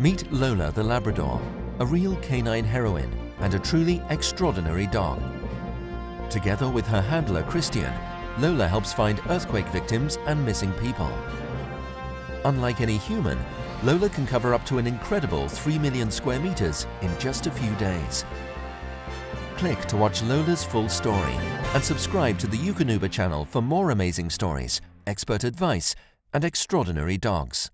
Meet Lola the Labrador, a real canine heroine and a truly extraordinary dog. Together with her handler Christian, Lola helps find earthquake victims and missing people. Unlike any human, Lola can cover up to an incredible 3 million square meters in just a few days. Click to watch Lola's full story and subscribe to the Eukanuba channel for more amazing stories, expert advice and extraordinary dogs.